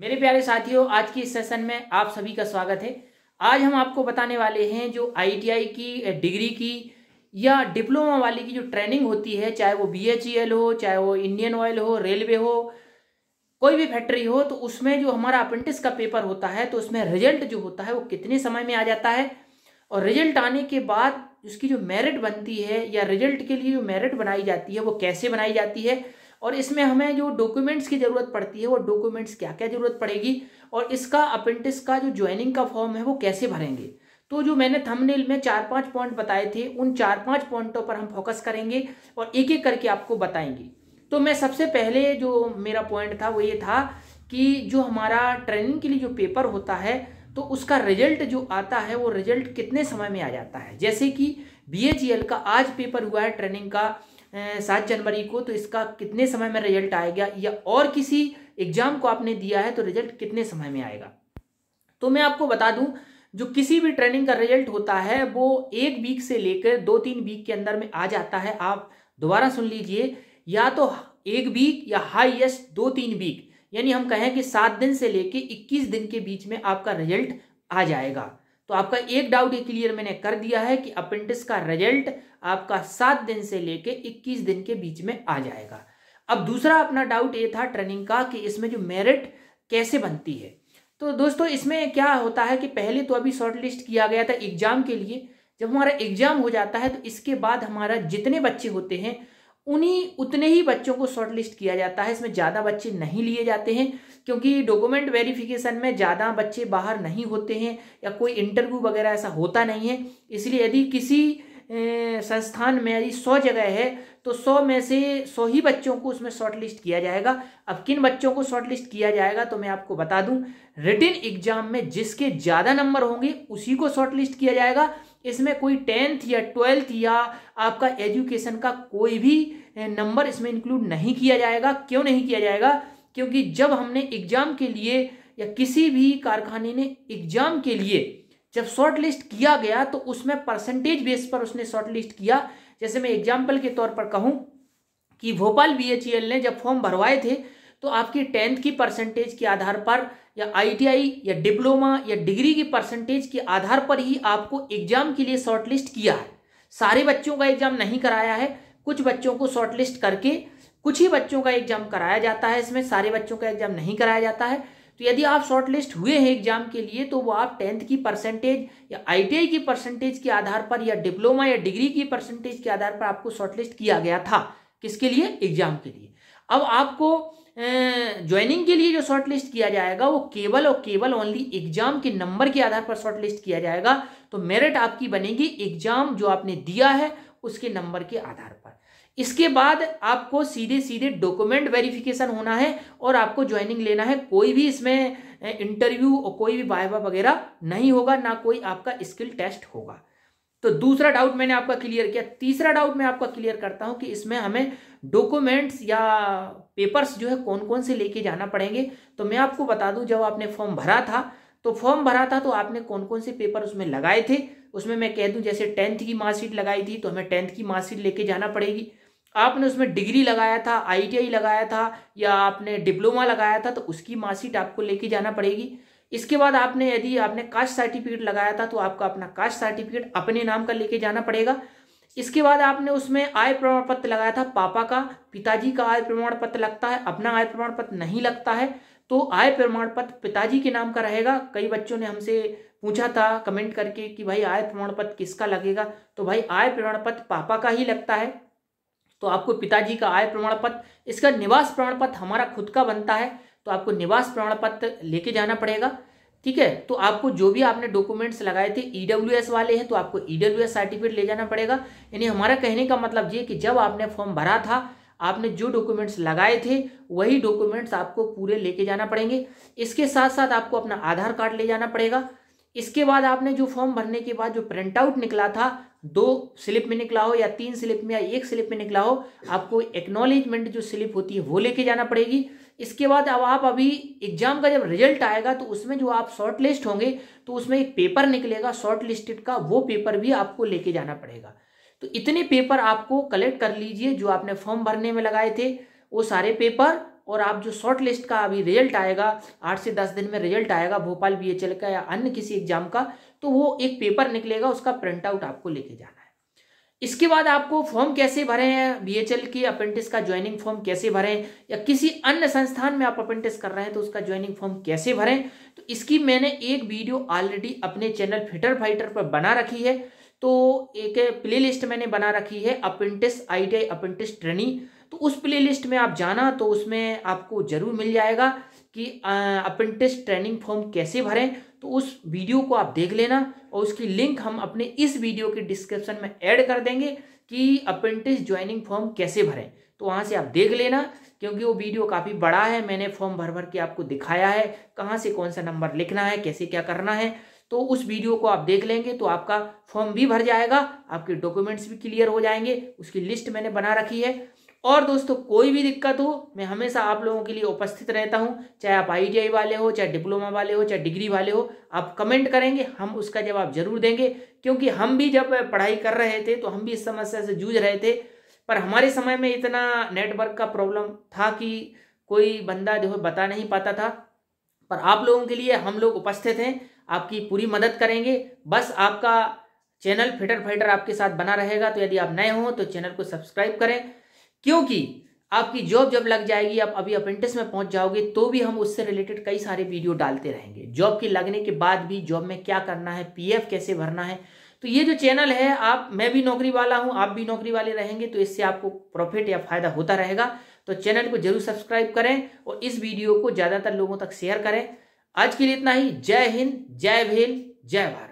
मेरे प्यारे साथियों, आज की इस सेशन में आप सभी का स्वागत है। आज हम आपको बताने वाले हैं जो आईटीआई की डिग्री की या डिप्लोमा वाली की जो ट्रेनिंग होती है, चाहे वो बीएचईएल हो, चाहे वो इंडियन ऑयल हो रेलवे हो, कोई भी फैक्ट्री हो तो उसमें जो हमारा अप्रेंटिस का पेपर होता है तो उसमें रिज़ल्ट जो होता है वो कितने समय में आ जाता है और रिज़ल्ट आने के बाद उसकी जो मेरिट बनती है या रिज़ल्ट के लिए जो मेरिट बनाई जाती है, वो कैसे बनाई जाती है और इसमें हमें जो डॉक्यूमेंट्स की ज़रूरत पड़ती है, वो डॉक्यूमेंट्स क्या क्या ज़रूरत पड़ेगी और इसका अप्रेंटिस का जो ज्वाइनिंग का फॉर्म है, वो कैसे भरेंगे? तो जो मैंने थंबनेल में चार पाँच पॉइंट बताए थे, उन चार पाँच पॉइंटों पर हम फोकस करेंगे और एक एक करके आपको बताएँगे। तो मैं सबसे पहले जो मेरा पॉइंट था, वो ये था कि जो हमारा ट्रेनिंग के लिए जो पेपर होता है तो उसका रिज़ल्ट जो आता है, वो रिज़ल्ट कितने समय में आ जाता है? जैसे कि बी का आज पेपर हुआ है ट्रेनिंग का सात जनवरी को तो इसका कितने समय में रिज़ल्ट आएगा या और किसी एग्ज़ाम को आपने दिया है तो रिज़ल्ट कितने समय में आएगा? तो मैं आपको बता दूँ, जो किसी भी ट्रेनिंग का रिज़ल्ट होता है, वो एक वीक से लेकर दो तीन वीक के अंदर में आ जाता है। आप दोबारा सुन लीजिए, या तो एक वीक या हाईएस्ट दो तीन वीक, यानी हम कहें कि सात दिन से लेके इक्कीस दिन के बीच में आपका रिज़ल्ट आ जाएगा। तो आपका एक डाउट ये क्लियर मैंने कर दिया है कि अप्रेंटिस का रिज़ल्ट आपका सात दिन से लेके इक्कीस दिन के बीच में आ जाएगा। अब दूसरा अपना डाउट ये था ट्रेनिंग का कि इसमें जो मेरिट कैसे बनती है। तो दोस्तों, इसमें क्या होता है कि पहले तो अभी शॉर्ट लिस्ट किया गया था एग्ज़ाम के लिए। जब हमारा एग्ज़ाम हो जाता है तो इसके बाद हमारा जितने बच्चे होते हैं, उन्हीं, उतने ही बच्चों को शॉर्ट लिस्ट किया जाता है। इसमें ज़्यादा बच्चे नहीं लिए जाते हैं क्योंकि डॉक्यूमेंट वेरिफिकेशन में ज़्यादा बच्चे बाहर नहीं होते हैं या कोई इंटरव्यू वगैरह ऐसा होता नहीं है। इसलिए यदि किसी संस्थान में यदि सौ जगह है तो सौ में से सौ ही बच्चों को उसमें शॉर्ट लिस्ट किया जाएगा। अब किन बच्चों को शॉर्ट लिस्ट किया जाएगा तो मैं आपको बता दूँ रिटिन एग्ज़ाम में जिसके ज़्यादा नंबर होंगे, उसी को शॉर्ट लिस्ट किया जाएगा। इसमें कोई टेंथ या ट्वेल्थ या आपका एजुकेशन का कोई भी नंबर इसमें इंक्लूड नहीं किया जाएगा। क्यों नहीं किया जाएगा? क्योंकि जब हमने एग्ज़ाम के लिए या किसी भी कारखाने ने एग्ज़ाम के लिए जब शॉर्ट लिस्ट किया गया तो उसमें परसेंटेज बेस पर उसने शॉर्ट लिस्ट किया। जैसे मैं एग्ज़ाम्पल के तौर पर कहूँ कि भोपाल बी ने जब फॉर्म भरवाए थे तो आपकी टेंथ की परसेंटेज के आधार पर या आईटीआई या डिप्लोमा या डिग्री की परसेंटेज के आधार पर ही आपको एग्ज़ाम के लिए शॉर्टलिस्ट किया है। सारे बच्चों का एग्ज़ाम नहीं कराया है। कुछ बच्चों को शॉर्टलिस्ट करके कुछ ही बच्चों का एग्ज़ाम कराया जाता है। इसमें सारे बच्चों का एग्ज़ाम नहीं कराया जाता है। तो यदि आप शॉर्टलिस्ट हुए हैं एग्ज़ाम के लिए तो वो आप टेंथ की परसेंटेज या आईटीआई की परसेंटेज के आधार पर या डिप्लोमा या डिग्री की परसेंटेज के आधार पर आपको शॉर्टलिस्ट किया गया था। किसके लिए? एग्ज़ाम के लिए। अब आपको ज्वाइनिंग के लिए जो शॉर्ट लिस्ट किया जाएगा, वो केवल और केवल ओनली एग्ज़ाम के नंबर के आधार पर शॉर्ट लिस्ट किया जाएगा। तो मेरिट आपकी बनेगी एग्ज़ाम जो आपने दिया है, उसके नंबर के आधार पर। इसके बाद आपको सीधे सीधे डॉक्यूमेंट वेरिफिकेशन होना है और आपको ज्वाइनिंग लेना है। कोई भी इसमें इंटरव्यू और कोई भी वायवा वगैरह नहीं होगा, ना कोई आपका स्किल टेस्ट होगा। तो दूसरा डाउट मैंने आपका क्लियर किया। तीसरा डाउट मैं आपका क्लियर करता हूँ कि इसमें हमें डॉक्यूमेंट्स या पेपर्स जो है कौन कौन से लेके जाना पड़ेंगे। तो मैं आपको बता दूँ, जब आपने फॉर्म भरा था तो फॉर्म भरा था तो आपने कौन कौन से पेपर उसमें लगाए थे उसमें मैं कह दूँ, जैसे टेंथ की मार्कशीट लगाई थी तो हमें टेंथ की मार्कशीट लेके जाना पड़ेगी। आपने उसमें डिग्री लगाया था, आईटीआई लगाया था, या आपने डिप्लोमा लगाया था तो उसकी मार्कशीट आपको लेके जाना पड़ेगी। इसके बाद आपने, यदि आपने कास्ट सर्टिफिकेट लगाया था तो आपका अपना कास्ट सर्टिफिकेट अपने नाम का लेके जाना पड़ेगा। इसके बाद आपने उसमें आय प्रमाण पत्र लगाया था, पापा का, पिताजी का आय प्रमाण पत्र लगता है, अपना आय प्रमाण पत्र नहीं लगता है तो आय प्रमाण पत्र पिताजी के नाम का रहेगा। कई बच्चों ने हमसे पूछा था कमेंट करके कि भाई आय प्रमाण पत्र किसका लगेगा? तो भाई आय प्रमाण पत्र पापा का ही लगता है। तो आपको पिताजी का आय प्रमाण पत्र इसका निवास प्रमाण पत्र हमारा खुद का बनता है। तो आपको निवास प्रमाण पत्र लेके जाना पड़ेगा। ठीक है? तो आपको जो भी आपने डॉक्यूमेंट्स लगाए थे ईडब्ल्यू e वाले हैं तो आपको ईडब्ल्यू सर्टिफिकेट ले जाना पड़ेगा। यानी हमारा कहने का मतलब ये कि जब आपने फॉर्म भरा था, आपने जो डॉक्यूमेंट्स लगाए थे, वही डॉक्यूमेंट्स आपको पूरे लेके जाना पड़ेंगे। इसके साथ साथ आपको अपना आधार कार्ड ले जाना पड़ेगा। इसके बाद आपने जो फॉर्म भरने के बाद जो प्रिंट आउट निकला था, दो स्लिप में निकला हो या तीन स्लिप में या एक स्लिप में निकला हो, आपको एक्नॉलेजमेंट जो स्लिप होती है वो लेके जाना पड़ेगी। इसके बाद अब आप अभी एग्ज़ाम का जब रिज़ल्ट आएगा तो उसमें जो आप शॉर्ट लिस्ट होंगे तो उसमें एक पेपर निकलेगा शॉर्ट लिस्टेड का वो पेपर भी आपको लेके जाना पड़ेगा। तो इतने पेपर आपको कलेक्ट कर लीजिए जो आपने फॉर्म भरने में लगाए थे, वो सारे पेपर और आप जो शॉर्ट लिस्ट का अभी रिज़ल्ट आएगा, आठ से दस दिन में रिज़ल्ट आएगा, भोपाल बी का या अन्य किसी एग्ज़ाम का तो वो एक पेपर निकलेगा, उसका प्रिंट आउट आपको लेके जाना है। इसके बाद आपको फॉर्म कैसे भरें हैं बीएचएल की अप्रेंटिस का ज्वाइनिंग फॉर्म कैसे भरें या किसी अन्य संस्थान में आप अप्रेंटिस कर रहे हैं तो उसका ज्वाइनिंग फॉर्म कैसे भरें तो इसकी मैंने एक वीडियो ऑलरेडी अपने चैनल फिटर फाइटर पर बना रखी है। तो एक प्लेलिस्ट मैंने बना रखी है अपेंटिस आई अपेंटिस ट्रेनिंग तो उस प्लेलिस्ट में आप जाना तो उसमें आपको ज़रूर मिल जाएगा कि अपेंटिस ट्रेनिंग फॉर्म कैसे भरें। तो उस वीडियो को आप देख लेना और उसकी लिंक हम अपने इस वीडियो के डिस्क्रिप्शन में ऐड कर देंगे कि अपेंटिस ज्वाइनिंग फॉर्म कैसे भरें। तो वहाँ से आप देख लेना, क्योंकि वो वीडियो काफ़ी बड़ा है, मैंने फॉर्म भर भर के आपको दिखाया है, कहाँ से कौन सा नंबर लिखना है, कैसे क्या करना है। तो उस वीडियो को आप देख लेंगे तो आपका फॉर्म भी भर जाएगा, आपके डॉक्यूमेंट्स भी क्लियर हो जाएँगे, उसकी लिस्ट मैंने बना रखी है। और दोस्तों, कोई भी दिक्कत हो, मैं हमेशा आप लोगों के लिए उपस्थित रहता हूँ, चाहे आप आई वाले हो, चाहे डिप्लोमा वाले हो, चाहे डिग्री वाले हो, आप कमेंट करेंगे, हम उसका जवाब ज़रूर देंगे। क्योंकि हम भी जब पढ़ाई कर रहे थे तो हम भी इस समस्या से जूझ रहे थे, पर हमारे समय में इतना नेटवर्क का प्रॉब्लम था कि कोई बंदा जो है बता नहीं पाता था। पर आप लोगों के लिए हम लोग उपस्थित हैं आपकी पूरी मदद करेंगे। बस आपका चैनल फिटर फाइटर आपके साथ बना रहेगा। तो यदि आप नए हो तो चैनल को सब्सक्राइब करें। क्योंकि आपकी जॉब जब लग जाएगी, आप अभी अप्रेंटिस में पहुँच जाओगे तो भी हम उससे रिलेटेड कई सारे वीडियो डालते रहेंगे। जॉब की लगने के बाद भी जॉब में क्या करना है पीएफ कैसे भरना है। तो ये जो चैनल है, आप, मैं भी नौकरी वाला हूँ, आप भी नौकरी वाले रहेंगे तो इससे आपको प्रॉफिट या फ़ायदा होता रहेगा। तो चैनल को ज़रूर सब्सक्राइब करें और इस वीडियो को ज़्यादातर लोगों तक शेयर करें। आज के लिए इतना ही। जय हिंद जय भीम जय भारत।